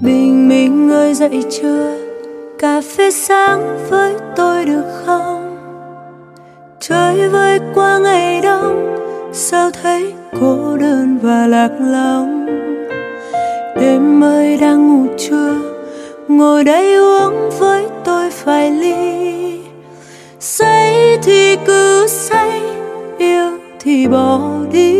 bình minh ơi dậy chưa? Cà phê sáng với tôi được không? Trời vơi qua ngày đông, sao thấy cô đơn và lạc lõng? Đêm ơi đang ngủ chưa ngồi đây uống với tôi vài ly. Say thì cứ say, yêu thì bỏ đi.